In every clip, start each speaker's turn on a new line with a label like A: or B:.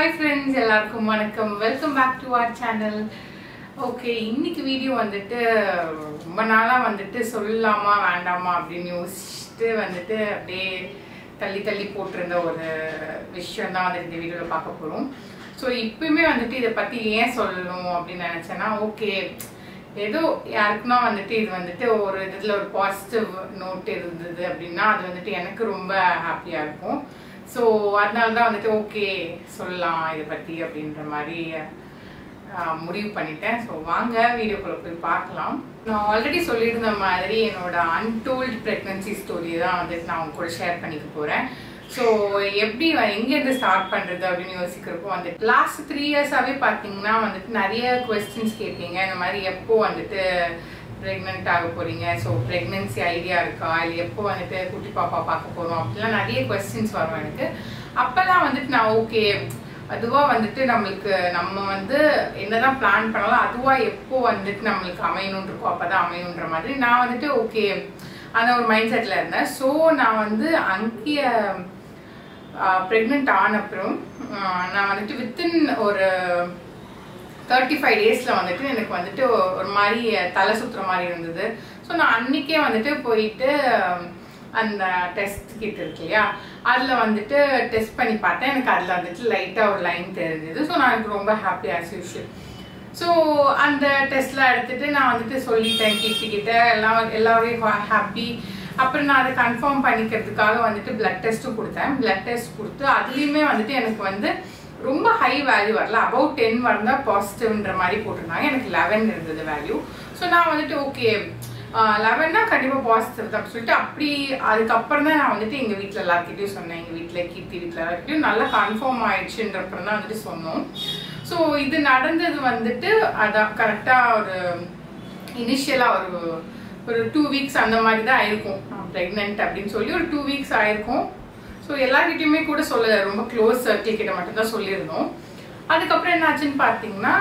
A: Hi friends எல்லாருக்கும் வணக்கம். Welcome back to our channel okay இன்னைக்கு வீடியோ வந்துட்டு ரொம்ப நாளாக வந்துட்டு சொல்லலாமா வேண்டாமா அப்படின்னு யோசிச்சுட்டு வந்துட்டு அப்படியே தள்ளி தள்ளி போட்டிருந்த ஒரு விஷயம் தான் வந்துட்டு இந்த வீடியோவில் பார்க்க போகிறோம் ஸோ இப்பயுமே வந்துட்டு இதை பற்றி ஏன் சொல்லணும் அப்படின்னு நினச்சேன்னா ஓகே ஏதோ யாருக்குன்னா வந்துட்டு இது வந்துட்டு ஒரு இதில் ஒரு பாசிட்டிவ் நோட் இருந்தது அப்படின்னா அது வந்துட்டு எனக்கு ரொம்ப ஹாப்பியாக இருக்கும். ஸோ அதனால தான் வந்துட்டு ஓகே சொல்லலாம் இதை பற்றி அப்படின்ற மாதிரி முடிவு பண்ணிட்டேன். ஸோ வாங்க வீடியோக்குள்ள போய் பார்க்கலாம். நான் ஆல்ரெடி சொல்லியிருந்த மாதிரி என்னோட அன்டோல்டு ப்ரெக்னன்சி ஸ்டோரி தான் வந்துட்டு நான் உங்க கூட ஷேர் பண்ணிக்க போகிறேன் ஸோ எப்படி எங்கேருந்து ஸ்டார்ட் பண்ணுறது அப்படின்னு யோசிக்கிறப்போ வந்துட்டு லாஸ்ட் த்ரீ இயர்ஸாகவே பார்த்தீங்கன்னா வந்துட்டு நிறைய கொஸ்டின்ஸ் கேட்பீங்க இந்த மாதிரி எப்போ வந்துட்டு ப்ரெக்னென்ட் ஆக போறீங்க. ஸோ ப்ரெக்னென்சி ஐடியா இருக்கா? இல்லை எப்போ வந்துட்டு குட்டி பாப்பா பார்க்க போகிறோம் அப்படிலாம் நிறைய கொஸ்டின்ஸ் வரும் எனக்கு. அப்போல்லாம் வந்துட்டு நான் ஓகே அதுவாக வந்துட்டு நம்மளுக்கு நம்ம வந்து என்னதான் பிளான் பண்ணாலும் அதுவாக எப்போ வந்துட்டு நம்மளுக்கு அமையணும்னு இருக்கோ அப்போ தான் அமையணுன்ற மாதிரி நான் வந்துட்டு ஓகே அந்த ஒரு மைண்ட் செட்டில் இருந்தேன். ஸோ நான் வந்து அங்கேய ப்ரெக்னென்ட் ஆன அப்புறம் நான் வந்துட்டு வித்தின் ஒரு தேர்ட்டி ஃபைவ் டேஸில் வந்துட்டு எனக்கு வந்துட்டு ஒரு மாதிரி தலை சுற்றுற மாதிரி இருந்தது. ஸோ நான் அன்றைக்கே வந்துட்டு போயிட்டு அந்த டெஸ்ட் கிட் இருக்கு இல்லையா? அதில் வந்துட்டு டெஸ்ட் பண்ணி பார்த்தேன். எனக்கு அதில் வந்துட்டு லைட்டாக ஒரு லைன் தெரிஞ்சது. ஸோ நான் எனக்கு ரொம்ப ஹாப்பி ஆஸ் யூஷுவல் ஸோ அந்த டெஸ்ட்லாம் எடுத்துகிட்டு நான் வந்துட்டு சொல்லிட்டேன் கீர்த்தி கிட்ட. எல்லாம் எல்லாரையும் ஹாப்பி அப்புறம் நான் அதை கன்ஃபார்ம் பண்ணிக்கிறதுக்காக வந்துட்டு பிளட் டெஸ்ட்டும் கொடுத்தேன். பிளட் டெஸ்ட் கொடுத்து அதுலேயுமே வந்துட்டு எனக்கு வந்து ரொம்ப ஹை வேல்யூ வரல. அபவுட் டென் வரந்தா பாசிட்டிவ்ன்ற மாதிரி போட்டிருந்தாங்க. எனக்கு லெவன் இருந்தது வேல்யூ ஸோ நான் வந்துட்டு ஓகே லெவன்னா கண்டிப்பாக பாசிட்டிவ் தான் சொல்லிட்டு அப்படி அதுக்கப்புறம் தான் நான் வந்துட்டு எங்கள் வீட்டில் எல்லாருக்கிட்டையும் சொன்னேன். எங்கள் வீட்டில் கீர்த்தி வீட்டில் எல்லாருக்கிட்டையும் நல்லா கன்ஃபார்ம் ஆயிடுச்சுன்றப்பறம் தான் வந்துட்டு சொன்னோம். ஸோ இது நடந்தது வந்துட்டு அதான் கரெக்டாக ஒரு இனிஷியலாக ஒரு ஒரு டூ வீக்ஸ் அந்த மாதிரி தான் ஆயிருக்கும். ப்ரெக்னென்ட் அப்படின்னு சொல்லி ஒரு டூ வீக்ஸ் ஆயிருக்கும். ஸோ எல்லார்கிட்டையுமே கூட சொல்ல ரொம்ப க்ளோஸ் சர்க்கிள் கிட்ட மட்டும்தான் சொல்லியிருந்தோம். அதுக்கப்புறம் என்னாச்சுன்னு பார்த்தீங்கன்னா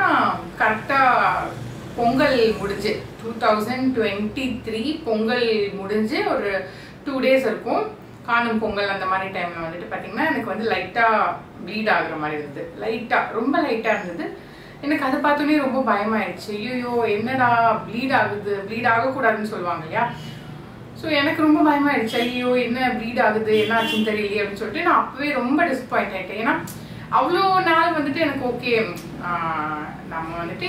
A: கரெக்டாக பொங்கல் முடிஞ்சு two thousand twenty three Pongal முடிஞ்சு ஒரு டூ டேஸ் இருக்கும். காணும் பொங்கல் அந்த மாதிரி டைமில் வந்துட்டு பார்த்தீங்கன்னா எனக்கு வந்து லைட்டாக ப்ளீட் ஆகுற மாதிரி இருந்தது. லைட்டாக ரொம்ப லைட்டாக இருந்தது. எனக்கு அதை பார்த்தோன்னே ரொம்ப பயமாயிடுச்சு ஐயோ என்னடா ப்ளீட் ஆகுது ப்ளீட் ஆகக்கூடாதுன்னு சொல்லுவாங்க இல்லையா? ஸோ எனக்கு ரொம்ப பயமாயிடுச்சு. ஐயோ என்ன ப்ரீட் ஆகுது? என்ன ஆச்சுன்னு தெரியலையே அப்படின்னு சொல்லிட்டு நான் அப்பவே ரொம்ப டிசப்பாயிண்ட் ஆயிட்டேன். ஏன்னா அவ்வளோ நாள் வந்துட்டு எனக்கு ஓகே நம்ம வந்துட்டு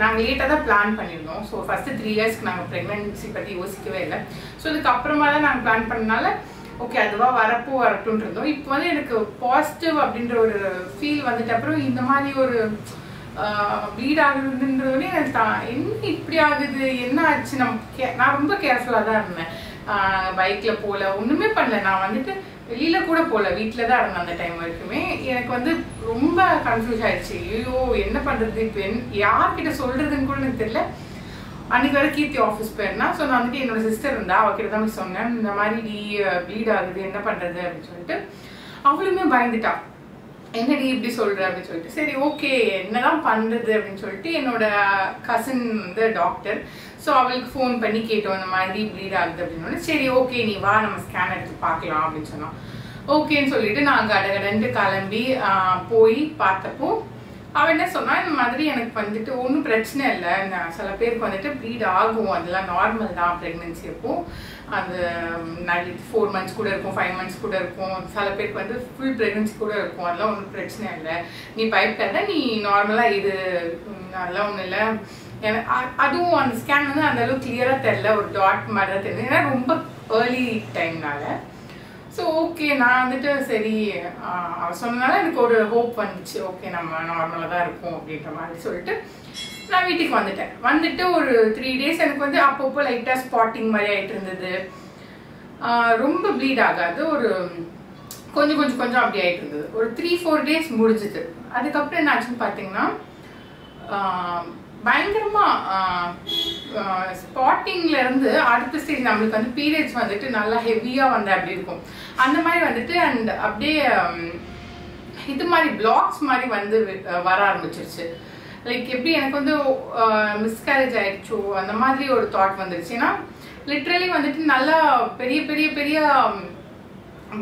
A: நாங்கள் லேட்டாக தான் பிளான் பண்ணியிருந்தோம். ஸோ ஃபஸ்ட்டு த்ரீ இயர்ஸ்க்கு நாங்கள் ப்ரெக்னென்சி பற்றி யோசிக்கவே இல்லை. ஸோ இதுக்கப்புறமா தான் நாங்கள் பிளான் பண்ணனால ஓகே அதுவாக வரப்போ வரட்டும்னு இருந்தோம். இப்போ வந்து எனக்கு பாசிட்டிவ் அப்படின்ற ஒரு ஃபீல் வந்துட்டு அப்புறம் இந்த மாதிரி ஒரு ப்ளீட் ஆகுதுன்றதுனே எனக்கு தான் என்ன இப்படி ஆகுது? என்ன ஆச்சு? நம்ம கே- நான் ரொம்ப கேர்ஃபுல்லாக தான் இருந்தேன். பைக்கில் போகல ஒன்றுமே பண்ணல. நான் வந்துட்டு வெளியில் கூட போகல வீட்டில் தான் இருந்தேன் அந்த டைம் வரைக்குமே. எனக்கு வந்து ரொம்ப கன்ஃபியூஸ் ஆயிடுச்சு. ஐயோ என்ன பண்ணுறது இப்போ என் யார்கிட்ட சொல்கிறதுன்னு கூட எனக்கு தெரியல. அன்றைக்கி வர கீர்த்தி ஆஃபீஸ் போயிருந்தா. ஸோ நான் வந்துட்டு என்னோட சிஸ்டர் இருந்தா. அவகிட்ட தான் சொன்னேன். இந்த மாதிரி டி ப்ளீட் ஆகுது. என்ன பண்ணுறது அப்படின்னு சொல்லிட்டு. அவளுமே பயந்துட்டா. என்னடி இப்படி சொல்ற? அப்படின்னு சொல்லிட்டு. சரி ஓகே என்னதான் பண்றது? அப்படின்னு சொல்லிட்டு என்னோட கசின் வந்து டாக்டர் ஸோ அவளுக்கு ஃபோன் பண்ணி கேட்டோம் இந்த மாதிரி ப்ளீட் ஆகுது அப்படின்னு சரி ஓகே நீ வா நம்ம ஸ்கேன் எடுத்து பார்க்கலாம் அப்படின்னு சொன்னோம் ஓகேன்னு சொல்லிட்டு நாங்கள் கடகடன்ட்டு கிளம்பி போய் பார்த்தப்போ அவன் என்ன சொன்னா இந்த மாதிரி எனக்கு வந்துட்டு ஒன்றும் பிரச்சனை இல்லை. நான் சில பேருக்கு வந்துட்டு ப்ளீட் ஆகும். அதெல்லாம் நார்மல் தான். ப்ரெக்னென்சி அப்போ அது ஃபோர் மந்த்ஸ் கூட இருக்கும் ஃபைவ் மந்த்ஸ் கூட இருக்கும். சில பேருக்கு வந்து ஃபுல் ப்ரெக்னென்சி கூட இருக்கும். அதெல்லாம் ஒன்றும் பிரச்சனை இல்லை. நீ பயப்படாத நீ நார்மலாக இது அதெல்லாம் ஒன்றும் இல்லை. எனக்கு அதுவும் அந்த ஸ்கேன் வந்து அந்த அளவுக்கு கிளியராக தெரில ஒரு டாட் மாதிரி தான் தெரியுது. ஏன்னா ரொம்ப ஏர்லி டைம்னால ஸோ ஓகே நான் வந்துட்டு சரி அவர் சொன்னனால எனக்கு ஒரு ஹோப் வந்துச்சு. ஓகே நம்ம நார்மலாக தான் இருப்போம் அப்படின்ற மாதிரி சொல்லிட்டு நான் வீட்டுக்கு வந்துட்டேன். வந்துட்டு ஒரு த்ரீ டேஸ் எனக்கு வந்து அப்பப்போ லைட்டாக ஸ்பாட்டிங் மாதிரி ஆகிட்டு இருந்தது. ரொம்ப ப்ளீட் ஆகாது. ஒரு கொஞ்சம் கொஞ்சம் கொஞ்சம் அப்படி ஆகிட்டு இருந்தது. ஒரு த்ரீ ஃபோர் டேஸ் முடிஞ்சுது. அதுக்கப்புறம் என்ன ஆச்சுன்னு பார்த்தீங்கன்னா பயங்கரமா ஸ்பாட்டிங்ல இருந்து அடுத்த ஸ்டேஜ் நம்மளுக்கு வந்து பீரியட்ஸ் வந்துட்டு நல்லா ஹெவியா வந்து அப்படி இருக்கும். அந்த மாதிரி வந்துட்டு அண்ட் அப்படியே இது மாதிரி பிளாக்ஸ் மாதிரி வந்து வர ஆரம்பிச்சிருச்சு. லைக் எப்படி எனக்கு வந்து மிஸ்கேரேஜ் ஆயிடுச்சோ அந்த மாதிரி ஒரு தாட் வந்துருச்சு. ஏன்னா லிட்ரலி வந்துட்டு நல்லா பெரிய பெரிய பெரிய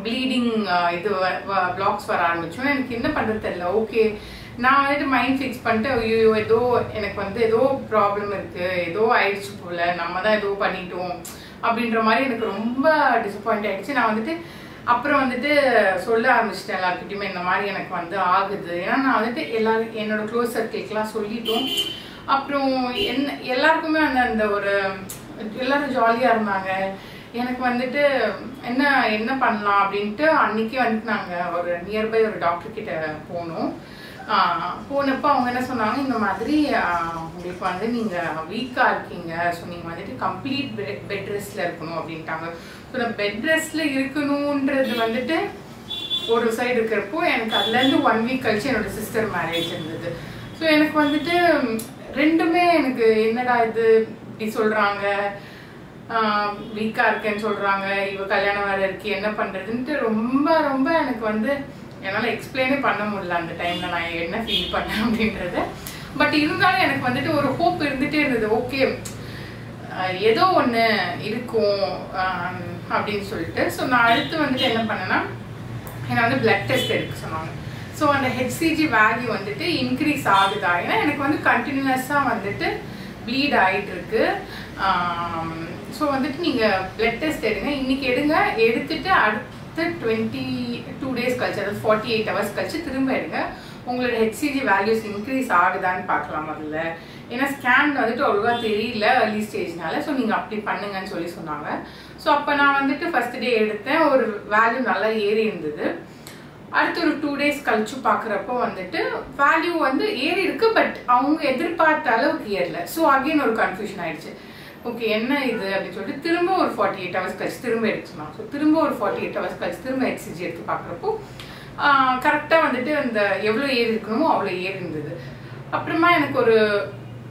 A: ப்ளீடிங் இது பிளாக்ஸ் வர ஆரம்பிச்சோம். எனக்கு என்ன பண்ணுறது தெரியல. ஓகே நான் வந்துட்டு மைண்ட் ஃபிக்ஸ் பண்ணிட்டு ஐயோ ஏதோ எனக்கு வந்து ஏதோ ப்ராப்ளம் இருக்குது ஏதோ ஆயிடுச்சு போல நம்ம தான் ஏதோ பண்ணிட்டோம் அப்படின்ற மாதிரி எனக்கு ரொம்ப டிசப்பாயிண்ட் ஆயிடுச்சு. நான் வந்துட்டு அப்புறம் வந்துட்டு சொல்ல ஆரம்பிச்சிட்டேன் எல்லாருக்கிட்டையுமே இந்த மாதிரி எனக்கு வந்து ஆகுது. ஏன்னா நான் வந்துட்டு எல்லாரும் என்னோட க்ளோஸ் சர்க்கிள்க்கெலாம் சொல்லிட்டோம். அப்புறம் என்ன எல்லாருக்குமே அந்த அந்த ஒரு எல்லாரும் ஜாலியாக இருந்தாங்க. எனக்கு வந்துட்டு என்ன என்ன பண்ணலாம் அப்படின்ட்டு அன்னைக்கே வந்துட்டு நாங்கள் ஒரு நியர்பை ஒரு டாக்டர் கிட்ட போனோம். போனப்போ அவங்க என்ன சொன்னாங்க இந்த மாதிரி உங்களுக்கு வந்து நீங்கள் வீக்காக இருக்கீங்க. ஸோ நீங்கள் வந்துட்டு கம்ப்ளீட் பெட் பெட் ரெஸ்ட்டில் இருக்கணும் அப்படின்ட்டாங்க. ஸோ நான் பெட் ரெஸ்ட்டில் இருக்கணுன்றது வந்துட்டு ஒரு சைடு இருக்கிறப்போ எனக்கு அதுலேருந்து ஒன் வீக் கழிச்சு என்னோட சிஸ்டர் மேரேஜ் இருந்தது. ஸோ எனக்கு வந்துட்டு ரெண்டுமே எனக்கு என்னடா இது இப்படி சொல்கிறாங்க வீக்காக இருக்கேன்னு சொல்கிறாங்க இவ கல்யாணம் வேறு இருக்கு என்ன பண்ணுறதுன்ட்டு ரொம்ப ரொம்ப எனக்கு வந்து என்னால் எக்ஸ்பிளைனே பண்ண முடியல அந்த டைமில் நான் என்ன ஃபீல் பண்ணேன் அப்படின்றத. பட் இருந்தாலும் எனக்கு வந்துட்டு ஒரு ஹோப் இருந்துகிட்டே இருந்தது. ஓகே ஏதோ ஒன்று இருக்கும் அப்படின்னு சொல்லிட்டு. ஸோ நான் அடுத்து வந்துட்டு என்ன பண்ணேன்னா என்னை வந்து பிளட் டெஸ்ட் எடுக்க சொன்னாங்க. ஸோ அந்த ஹெச்சிஜி வேல்யூ வந்துட்டு இன்க்ரீஸ் ஆகுதா? ஏன்னா எனக்கு வந்து கண்டினியூஸாக வந்துட்டு ப்ளீட் ஆகிட்டு இருக்கு ஸோ வந்துட்டு நீங்கள் பிளட் டெஸ்ட் எடுங்க. இன்னைக்கு எடுங்க. எடுத்துட்டு அடுத்த டுவெண்ட்டி டூ டேஸ் கழிச்சு அதாவது ஃபார்ட்டி எயிட் ஹவர்ஸ் கழிச்சு திரும்ப எடுங்க. உங்களோட ஹெச்சிஜி வேல்யூஸ் இன்க்ரீஸ் ஆகுதான்னு பார்க்கலாம் முதல்ல. ஏன்னா ஸ்கேன் வந்துட்டு அவ்வளோவா தெரியல ஏர்லி ஸ்டேஜ்னால ஸோ நீங்கள் அப்படி பண்ணுங்கன்னு சொல்லி சொன்னாங்க. ஸோ அப்போ நான் வந்துட்டு ஃபர்ஸ்ட் டே எடுத்தேன். ஒரு வேல்யூ நல்லா ஏறி இருந்தது. அடுத்து ஒரு டூ டேஸ் கழிச்சு பார்க்குறப்போ வந்துட்டு வேல்யூ வந்து ஏறி இருக்கு பட் அவங்க எதிர்பார்த்த அளவுக்கு ஏறல. ஸோ அகைன் ஒரு கன்ஃபியூஷன் ஆயிடுச்சு. ஓகே என்ன இது அப்படின்னு சொல்லிட்டு திரும்ப ஒரு ஃபார்ட்டி எயிட் ஹவர்ஸ் கழிச்சு திரும்ப எடுக்க சொன்னாங்க ஸோ திரும்ப ஒரு ஃபார்ட்டி எயிட் ஹவர்ஸ் கழிச்சு திரும்ப எக்ஸிஜி எடுத்து பார்க்குறப்போ கரெக்டாக வந்துட்டு அந்த எவ்வளோ ஏறி இருக்கணுமோ அவ்வளோ ஏறி இருந்தது. அப்புறமா எனக்கு ஒரு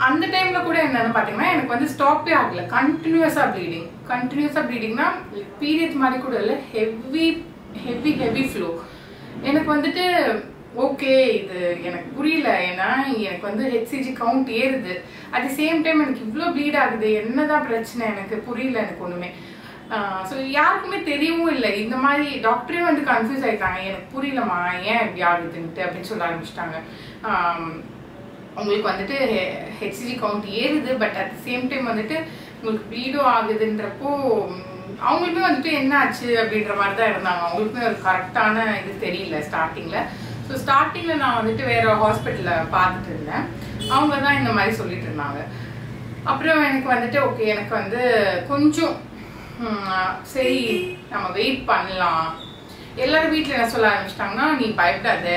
A: அந்த டைமில் கூட என்னென்னு பார்த்தீங்கன்னா எனக்கு வந்து ஸ்டாப்பே ஆகல. கண்டினியூஸாக ப்ளீடிங் கண்டினியூஸாக ப்ளீடிங்னா பீரியட் மாதிரி கூட இல்லை. ஹெவி ஹெவி ஹெவி ஃப்ளோ எனக்கு வந்துட்டு ஓகே இது எனக்கு புரியல. ஏன்னா எனக்கு வந்து ஹெச்சிஜி கவுண்ட் ஏறுது. அட் தி சேம் டைம் எனக்கு இவ்வளோ ப்ளீட் ஆகுது. என்னதான் பிரச்சனை? எனக்கு புரியல எனக்கு ஒன்றுமே ஸோ யாருக்குமே தெரியவும் இல்லை. இந்த மாதிரி டாக்டரே வந்து கன்ஃபியூஸ் ஆயிட்டாங்க. எனக்கு புரியலம்மா ஏன் இப்படி ஆகுதுன்ட்டு அப்படின்னு சொல்ல ஆரம்பிச்சிட்டாங்க. உங்களுக்கு வந்துட்டு ஹெச்சிஜி கவுண்ட் ஏறுது but at the same time வந்துட்டு உங்களுக்கு ப்ளீடும் ஆகுதுன்றப்போ அவங்களுமே வந்துட்டு என்ன ஆச்சு அப்படின்ற மாதிரி தான் இருந்தாங்க. அவங்களுக்குமே ஒரு கரெக்டான இது தெரியல ஸ்டார்டிங்கில் ஸோ ஸ்டார்டிங்கில் நான் வந்துட்டு வேற ஹாஸ்பிட்டலில் பார்த்துட்டு இருந்தேன். அவங்க தான் இந்த மாதிரி சொல்லிட்டு இருந்தாங்க. அப்புறம் எனக்கு வந்துட்டு ஓகே எனக்கு வந்து கொஞ்சம் சரி நம்ம வெயிட் பண்ணலாம். எல்லாரும் வீட்டில் என்ன சொல்ல ஆரம்பிச்சிட்டாங்கன்னா நீ பயப்படாத.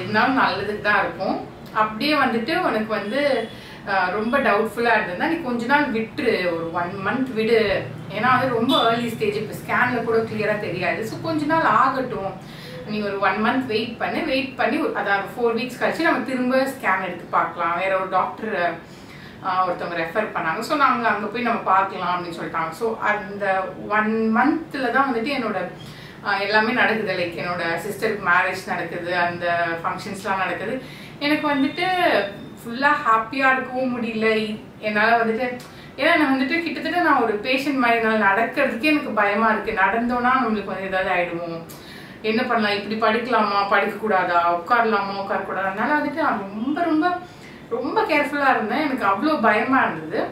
A: இருந்தாலும் நல்லதுக்கு தான் இருக்கும். அப்படியே வந்துட்டு உனக்கு வந்து ரொம்ப டவுட்ஃபுல்லாக இருந்ததுன்னா நீ கொஞ்ச நாள் விட்டுரு. ஒரு ஒன் மந்த் விடு. ஏன்னா வந்து ரொம்ப ஏர்லி ஸ்டேஜ் இப்போ ஸ்கேனில் கூட கிளியராக தெரியாது. ஸோ கொஞ்ச நாள் ஆகட்டும். நீ ஒரு ஒன் மந்த் வெயிட் பண்ணு. வெயிட் பண்ணி அதாவது ஃபோர் வீக்ஸ் கழிச்சு நம்ம திரும்ப ஸ்கேன் எடுத்து பார்க்கலாம். வேற ஒரு டாக்டர் ஒருத்தவங்க ரெஃபர் பண்ணாங்க. ஸோ நாங்கள் அங்கே போய் நம்ம பார்க்கலாம் அப்படின்னு சொல்லிட்டாங்க. ஸோ அந்த ஒன் மந்த்தில் தான் வந்துட்டு என்னோட எல்லாமே நடக்குது. லைக் என்னோட சிஸ்டருக்கு மேரேஜ் நடக்குது. அந்த ஃபங்க்ஷன்ஸ்லாம் நடக்குது. எனக்கு வந்துட்டு ஃபுல்லாக ஹாப்பியாக இருக்கவும் முடியல. என்னால் வந்துட்டு ஏன்னா நான் வந்துட்டு கிட்டத்தட்ட நான் ஒரு பேஷண்ட் மாதிரி என்னால் நடக்கிறதுக்கே எனக்கு பயமாக இருக்குது நடந்தோன்னா நம்மளுக்கு வந்து ஏதாவது ஆயிடுமோ? என்ன பண்ணலாம்? இப்படி படிக்கலாமா? படிக்கக்கூடாதா? உட்காரலாமா? உட்காரக்கூடாதா? அதனால வந்துட்டு நான் ரொம்ப ரொம்ப ரொம்ப கேர்ஃபுல்லாக இருந்தேன். எனக்கு அவ்வளோ பயமாக இருந்தது.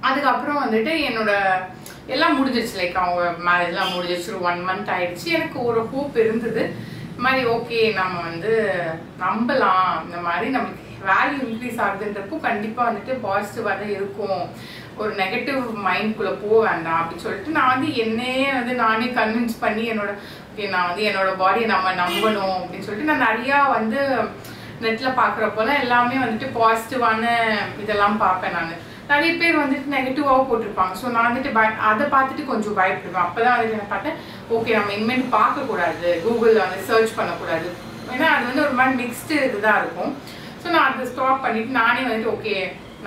A: அதுக்கப்புறம் வந்துட்டு என்னோட எல்லாம் முடிஞ்சிருச்சு. லைக் அவங்க மேரேஜ்லாம் முடிஞ்சிருச்சு. ஒரு ஒன் மந்த் ஆயிடுச்சு. எனக்கு ஒரு ஹோப் இருந்தது. இந்த மாதிரி ஓகே நம்ம வந்து நம்பலாம். இந்த மாதிரி நமக்கு வேல்யூ இன்க்ரீஸ் ஆகுதுன்றப்போ கண்டிப்பாக வந்துட்டு பாசிட்டிவாக தான் இருக்கும். ஒரு நெகட்டிவ் மைண்ட்குள்ளே போக வேண்டாம் அப்படின்னு சொல்லிட்டு நான் வந்து என்னையே வந்து நானே கன்வின்ஸ் பண்ணி என்னோட ஓகே நான் வந்து என்னோட பாடியை நம்ம நம்பணும் அப்படின்னு சொல்லிட்டு நான் நிறையா வந்து நெட்டில் பார்க்குறப்போலாம் எல்லாமே வந்துட்டு பாசிட்டிவான இதெல்லாம் பார்ப்பேன் நான். நிறைய பேர் வந்துட்டு நெகட்டிவாக போட்டிருப்பாங்க. ஸோ நான் வந்துட்டு பய அதை பார்த்துட்டு கொஞ்சம் பயப்படுவேன். அப்போ தான் வந்துட்டு நான் பார்த்தேன் ஓகே நம்ம இனிமேல் பார்க்கக்கூடாது. கூகுளில் வந்து சர்ச் பண்ணக்கூடாது. ஏன்னா அது வந்து ஒரு மாதிரி மிக்ஸ்டு இதுதான் இருக்கும். ஸோ நான் அதை ஸ்டாப் பண்ணிவிட்டு நானே வந்துட்டு ஓகே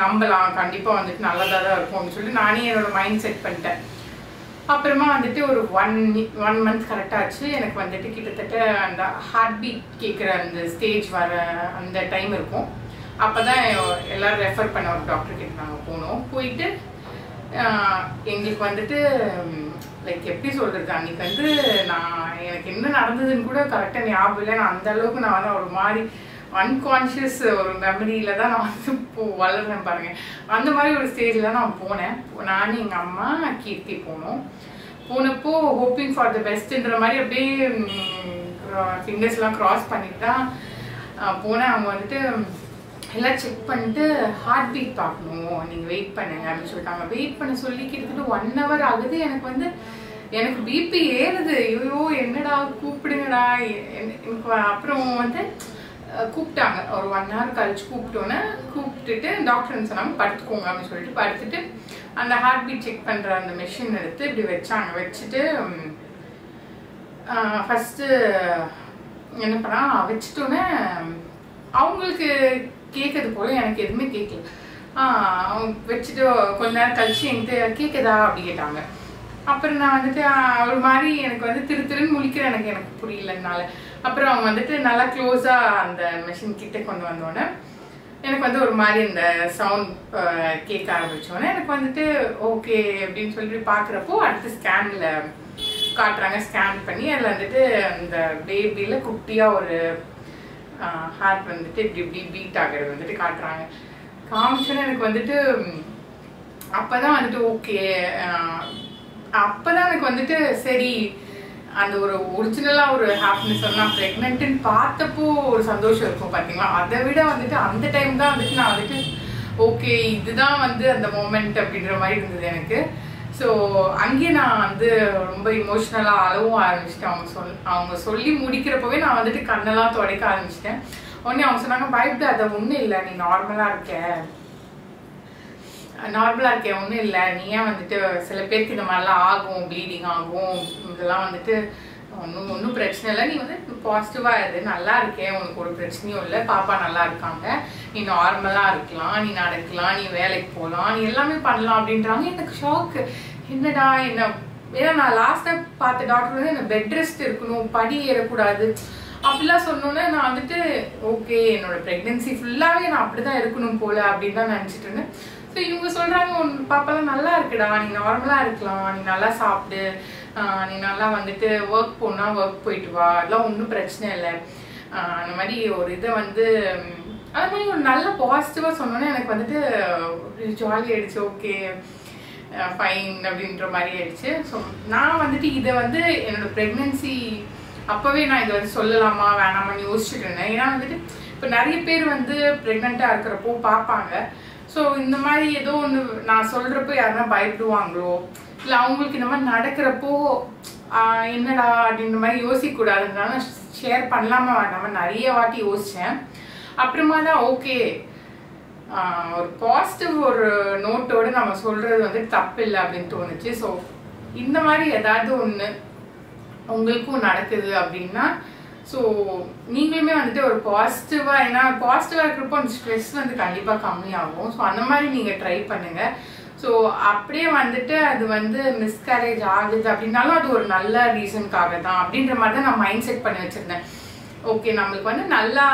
A: நம்பலாம். கண்டிப்பாக வந்துட்டு நல்லதாக தான் இருக்கும்னு சொல்லிட்டு நானே என்னோட மைண்ட் செட் பண்ணிட்டேன். அப்புறமா வந்துட்டு ஒரு ஒன் ஒன் மந்த் கரெக்டாச்சு எனக்கு வந்துட்டு கிட்டத்தட்ட அந்த ஹார்ட் பீட் கேட்குற அந்த ஸ்டேஜ் வர அந்த டைம் இருக்கும். அப்போ தான் எல்லாரும் ரெஃபர் பண்ண ஒரு டாக்டர் கிட்ட நாங்கள் போனோம். போயிட்டு எங்களுக்கு வந்துட்டு லைக் எப்படி சொல்கிறது அன்றைக்கி வந்து நான் எனக்கு என்ன நடந்ததுன்னு கூட கரெக்டாக ஞாபகம் இல்லை. நான் அந்த அளவுக்கு நான் வந்து ஒரு மாதிரி அன்கான்ஷியஸ் ஒரு மெமரியில தான் நான் வந்து இப்போ வளர்றேன் பாருங்க. அந்த மாதிரி ஒரு ஸ்டேஜில் நான் போனேன். நானும் எங்கள் அம்மா கீர்த்தி போனோம். போனப்போ ஹோப்பிங் ஃபார் த பெஸ்ட்ன்ற மாதிரி அப்படியே ஃபிங்கர்ஸ்லாம் க்ராஸ் பண்ணிட்டு தான் போனேன். அவங்க வந்துட்டு எல்லாம் செக் பண்ணிட்டு ஹார்ட் பீட் பார்க்கணும். நீங்கள் வெயிட் பண்ணுங்க அப்படின்னு சொல்லிட்டாங்க. வெயிட் பண்ண சொல்லி கிட்டத்தட்ட ஒன் ஹவர் ஆகுது. எனக்கு வந்து எனக்கு பிபி ஏறுது. ஐயோ என்னடா கூப்பிடுங்கடா. எனக்கு அப்புறம் வந்து கூப்பிட்டாங்க. ஒரு ஒன் ஹவர் கழிச்சு கூப்பிட்டோன்னே கூப்பிட்டுட்டு டாக்டர் சொன்னாங்க படுத்துக்கோங்க அப்படின்னு சொல்லிட்டு படுத்துட்டு அந்த ஹார்ட் பீட் செக் பண்ணுற அந்த மெஷின் எடுத்து இப்படி வச்சாங்க. வச்சுட்டு ஃபஸ்ட்டு என்ன பண்ணா வச்சுட்டோன்னே அவங்களுக்கு கேட்கறது போல எனக்கு எதுவுமே கேட்கல அவங்க வச்சுட்டு கொஞ்ச நேரம் கழிச்சு என்கிட்ட கேட்குதா அப்படி கேட்டாங்க. அப்புறம் நான் வந்துட்டு ஒரு மாதிரி எனக்கு வந்து திரு திருன்னு முழிக்கிற எனக்கு எனக்கு புரியலனால அப்புறம் அவங்க வந்துட்டு நல்லா க்ளோஸாக அந்த மிஷின் கிட்டே கொண்டு வந்தோடனே எனக்கு வந்து ஒரு மாதிரி இந்த சவுண்ட் கேட்க ஆரம்பிச்சோன்னே எனக்கு வந்துட்டு ஓகே அப்படின்னு சொல்லிட்டு பார்க்குறப்போ அடுத்து ஸ்கேனில் காட்டுறாங்க. ஸ்கேன் பண்ணி அதில் வந்துட்டு அந்த பேபியில் குட்டியாக ஒரு ஹார்ட் வந்துட்டு இப்படி இப்படி பீட் ஆகிறது வந்துட்டு காட்டுறாங்க. காமிச்சோன்னே எனக்கு வந்துட்டு அப்போ தான் வந்துட்டு ஓகே அப்பதான் எனக்கு வந்துட்டு சரி அந்த ஒரு ஒரிஜினலா ஒரு ஹாப்பினஸ் நான் ப்ரெக்னென்ட்னு பார்த்தப்போ ஒரு சந்தோஷம் இருக்கும் பாத்தீங்களா? அதை விட வந்துட்டு அந்த டைம் தான் வந்துட்டு நான் வந்துட்டு ஓகே இதுதான் வந்து அந்த மோமெண்ட் அப்படின்ற மாதிரி இருந்தது எனக்கு. ஸோ அங்கேயே நான் வந்து ரொம்ப இமோஷ்னலாக அளவும் ஆரம்பிச்சிட்டேன். அவங்க சொல் அவங்க சொல்லி முடிக்கிறப்பவே நான் வந்துட்டு கண்ணெல்லாம் துடைக்க ஆரம்பிச்சிட்டேன். உடனே அவங்க சொன்னாங்க பயப்படாத ஒன்றும் இல்லை நீ நார்மலாக இருக்க. நார்மலாக இருக்கேன் ஒன்றும் இல்லை. நீ ஏன் வந்துட்டு சில பேருக்கு இந்த மாதிரிலாம் ஆகும் ப்ளீடிங் ஆகும் இதெல்லாம் வந்துட்டு ஒன்றும் ஒன்றும் பிரச்சனை இல்லை. நீ வந்து பாசிட்டிவாக இரு. நல்லா இருக்கேன் உனக்கு ஒரு பிரச்சனையும் இல்லை. பாப்பா நல்லா இருக்காங்க. நீ நார்மலாக இருக்கலாம். நீ நடக்கலாம். நீ வேலைக்கு போகலாம். நீ எல்லாமே பண்ணலாம் அப்படின்றாங்க. எனக்கு ஷாக்கு என்னடா என்ன? ஏன்னா நான் லாஸ்ட்டாக பார்த்த டாக்டர் வந்து எனக்கு பெட் ரெஸ்ட் இருக்கணும் படி ஏறக்கூடாது. அப்படிலாம் சொன்னோன்னே நான் வந்துட்டு ஓகே என்னோட ப்ரெக்னென்சி ஃபுல்லாகவே நான் அப்படி தான் இருக்கணும் போல அப்படின்னு தான் நினச்சிட்டு இருந்தேன். ஸோ இவங்க சொல்கிறாங்க உன் பாப்பாலாம் நல்லா இருக்குடா நீ நார்மலாக இருக்கலாம். நீ நல்லா சாப்பிடு. நீ நல்லா வந்துட்டு ஒர்க் போனா ஒர்க் போயிட்டு வா. அதெல்லாம் ஒன்றும் பிரச்சனை இல்லை. அந்த மாதிரி ஒரு இதை வந்து அது மாதிரி ஒரு நல்ல பாசிட்டிவாக சொன்னோன்னே எனக்கு வந்துட்டு ஜாலி ஆயிடுச்சு. ஓகே ஃபைன் அப்படின்ற மாதிரி ஆயிடுச்சு. ஸோ நான் வந்துட்டு இதை வந்து என்னோட ப்ரெக்னென்சி அப்போவே நான் இதை வந்து சொல்லலாமா வேணாமான்னு யோசிச்சுட்டு இருந்தேன். ஏன்னா வந்துட்டு இப்போ நிறைய பேர் வந்து ப்ரெக்னெண்ட்டாக இருக்கிறப்போ பார்ப்பாங்க. ஸோ இந்த மாதிரி ஏதோ ஒன்று நான் சொல்கிறப்போ யாருன்னா பயப்படுவாங்களோ இல்லை அவங்களுக்கு இந்த மாதிரி நடக்கிறப்போ என்னடா அப்படின்ற மாதிரி யோசிக்கக்கூடாதுனால ஷேர் பண்ணலாமா வேண்டாமா நிறைய வாட்டி யோசித்தேன் அப்புறமா தான் ஓகே ஒரு பாசிட்டிவ் ஒரு நோட்டோடு நம்ம சொல்கிறது வந்து தப்பு இல்லை அப்படின்னு தோணுச்சு. ஸோ இந்த மாதிரி ஏதாவது ஒன்று உங்களுக்கும் நடக்குது அப்படின்னா ஸோ நீங்களுமே வந்துட்டு ஒரு பாசிட்டிவாக ஏன்னா பாசிட்டிவாக இருக்கிறப்போ அந்த ஸ்ட்ரெஸ் வந்து கண்டிப்பாக கம்மியாகும். ஸோ அந்த மாதிரி நீங்கள் ட்ரை பண்ணுங்கள் ஸோ அப்படியே வந்துட்டு அது வந்து மிஸ்கரேஜ் ஆகுது அப்படின்னாலும் அது ஒரு நல்ல ரீசனுக்காக தான் அப்படின்ற மாதிரி தான் நான் மைண்ட் செட் பண்ணி வச்சுருந்தேன். ஓகே நம்மளுக்கு வந்து நல்லா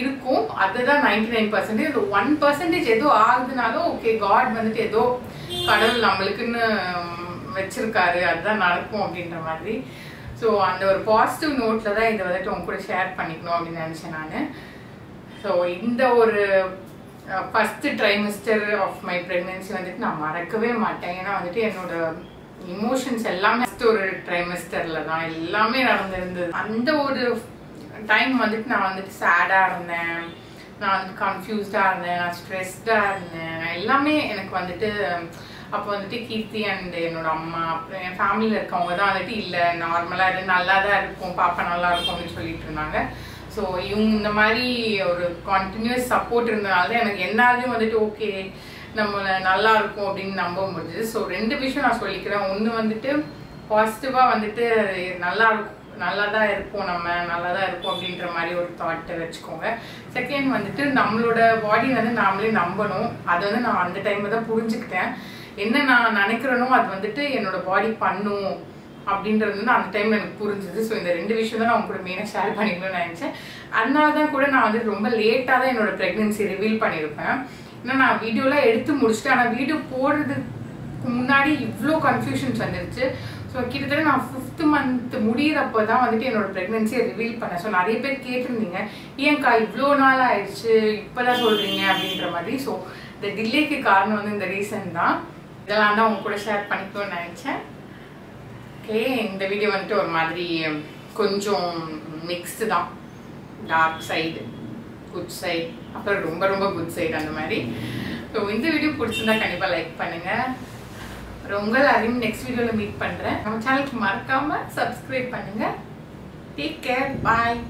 A: இருக்கும். அதுதான் ninety nine percentage one percentage ஏதோ ஆகுதுனாலும் ஓகே காட் வந்துட்டு ஏதோ கடவுள் நம்மளுக்குன்னு வச்சிருக்காரு. அதுதான் நடக்கும் அப்படின்ற மாதிரி. ஸோ அந்த ஒரு பாசிட்டிவ் நோட்டில் தான் இதை வந்துட்டு உங்க கூட ஷேர் பண்ணிக்கணும் அப்படின்னு நினச்சேன் நான். ஸோ இந்த ஒரு first trimester of my pregnancy வந்துட்டு நான் மறக்கவே மாட்டேன். ஏன்னா வந்துட்டு என்னோட இமோஷன்ஸ் எல்லாமே first ஒரு ட்ரைமிஸ்டரில் தான் எல்லாமே நடந்திருந்தது. அந்த ஒரு டைம் வந்துட்டு நான் வந்துட்டு சேடாக இருந்தேன். நான் வந்துட்டு கன்ஃபியூஸ்டாக இருந்தேன். நான் ஸ்ட்ரெஸ்டாக இருந்தேன். எல்லாமே எனக்கு வந்துட்டு அப்போ வந்துட்டு கீர்த்தி அண்ட் என்னோட அம்மா அப்புறம் என் ஃபேமிலியில் இருக்கவங்க தான் வந்துட்டு இல்லை நார்மலாக இரு நல்லா தான் இருக்கும் பாப்பா நல்லா இருக்கும் அப்படின்னு சொல்லிட்டு இருந்தாங்க. ஸோ இவங்க இந்த மாதிரி ஒரு கண்டினியூஸ் சப்போர்ட் இருந்தனால தான் எனக்கு என்னாலையும் வந்துட்டு ஓகே நம்ம நல்லா இருக்கும் அப்படின்னு நம்ப முடிஞ்சது. ஸோ ரெண்டு விஷயம் நான் சொல்லிக்கிறேன். ஒன்று வந்துட்டு பாசிட்டிவாக வந்துட்டு நல்லா இருக்கும் நல்லா தான் இருப்போம் நம்ம நல்லா தான் இருப்போம் அப்படின்ற மாதிரி ஒரு தாட்டை வச்சுக்கோங்க. செகண்ட் வந்துட்டு நம்மளோட பாடி வந்து நாமளே நம்பணும். அது வந்து நான் அந்த டைமில் தான் புரிஞ்சுக்கிட்டேன். என்ன நான் நினைக்கிறேனோ அது வந்துட்டு என்னோட பாடி பண்ணும் அப்படின்றது வந்து அந்த டைம்ல எனக்கு புரிஞ்சுது. ஸோ இந்த ரெண்டு விஷயம் தான் நான் கூட மெயினாக ஷேர் பண்ணிக்கணும்னு நினச்சேன். அதனால தான் கூட நான் வந்து ரொம்ப லேட்டாக தான் என்னோட ப்ரெக்னென்சி ரிவீல் பண்ணியிருப்பேன். ஏன்னா நான் வீடியோலாம் எடுத்து முடிச்சுட்டு ஆனால் வீடியோ போடுறதுக்கு முன்னாடி இவ்வளோ கன்ஃபியூஷன்ஸ் வந்துருச்சு. ஸோ கிட்டத்தட்ட நான் ஃபிஃப்த் மந்த் முடியிறப்போ தான் வந்துட்டு என்னோட ப்ரெக்னென்சியை ரிவீல் பண்ணேன். ஸோ நிறைய பேர் கேட்டிருந்தீங்க. ஏன்க்கா இவ்வளோ நாள் ஆயிடுச்சு? இப்போ தான் சொல்கிறீங்க அப்படின்ற மாதிரி. ஸோ இந்த டிலேக்கு காரணம் வந்து இந்த ரீசன் தான். இதெல்லாம் தான் உங்க கூட ஷேர் பண்ணிக்கணும்னு நினச்சேன். ஓகே இந்த வீடியோ வந்துட்டு ஒரு மாதிரி கொஞ்சம் மிக்ஸ்டு தான். டார்க் சைடு குட் சைடு அப்புறம் ரொம்ப ரொம்ப குட் சைடு அந்த மாதிரி. ஸோ இந்த வீடியோ பிடிச்சிருந்தா கண்டிப்பாக லைக் பண்ணுங்க. அப்புறம் உங்கள் எல்லாரையும் நெக்ஸ்ட் வீடியோவில் மீட் பண்ணுறேன் நம்ம சேனலுக்கு மறக்காமல் சப்ஸ்கிரைப் பண்ணுங்கள் டேக் கேர் பாய்